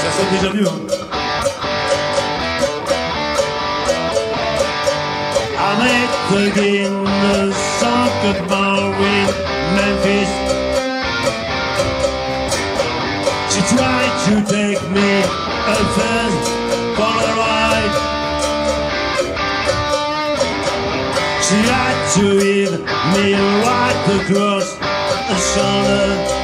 Ça déjà mieux. Hein. I met again the soccer ball Memphis. She tried to take me a first for a ride. She had to hit me right across the shoulder. Cause